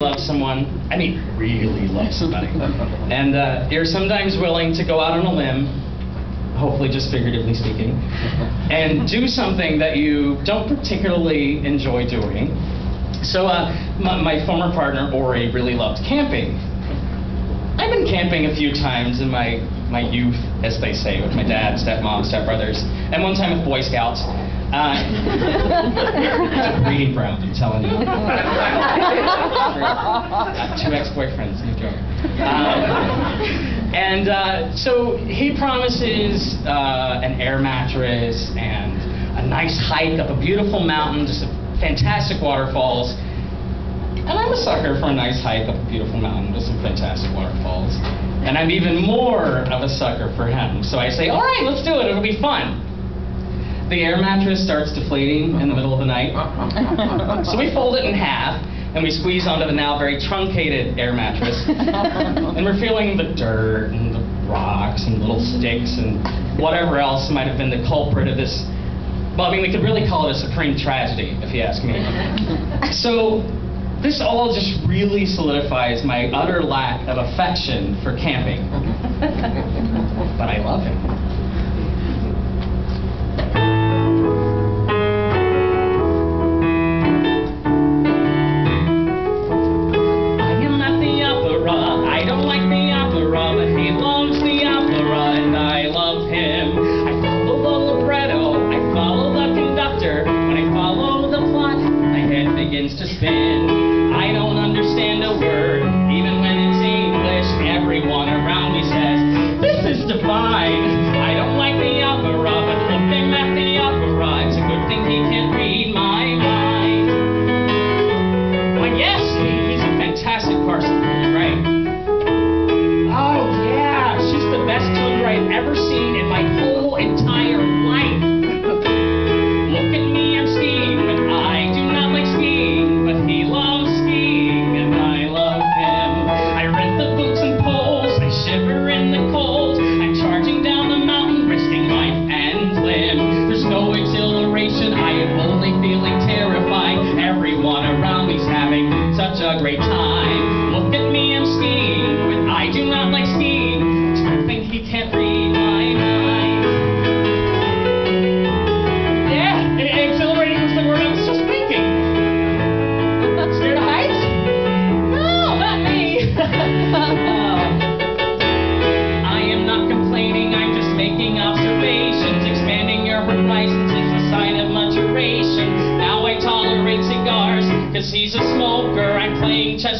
love someone, I mean really love somebody, and uh, you're sometimes willing to go out on a limb, hopefully just figuratively speaking, and do something that you don't particularly enjoy doing. So uh, my, my former partner Ori really loved camping. I've been camping a few times in my my youth, as they say, with my dad, stepmom, stepbrothers, and one time with Boy Scouts. Uh, reading ground, I'm telling you. Got two ex-boyfriends, no joke. Um, and uh, so he promises uh, an air mattress and a nice hike up a beautiful mountain, just some fantastic waterfalls. And I'm a sucker for a nice hike up a beautiful mountain with some fantastic waterfalls. And I'm even more of a sucker for him. So I say, all right, let's do it. It'll be fun. The air mattress starts deflating in the middle of the night. so we fold it in half and we squeeze onto the now very truncated air mattress. and we're feeling the dirt and the rocks and little sticks and whatever else might have been the culprit of this. Well, I mean, we could really call it a supreme tragedy, if you ask me. So this all just really solidifies my utter lack of affection for camping. Head to spin. I don't understand a word, even when it's English. Everyone around me says, This is divine. I don't like the opera, but look him at the opera. It's a good thing he can't read my mind. Well, yes, he's a fantastic person, right? Oh, yeah, she's the best tundra I've ever seen in my whole entire I'm like Steve, think he can't read my mind. Yeah, accelerating is the word I thinking. I'm not scared of heights. No, not me. Uh, I am not complaining, I'm just making observations. Expanding your horizons is a sign of maturation. Now I tolerate cigars, cause he's a smoker. I'm playing chess.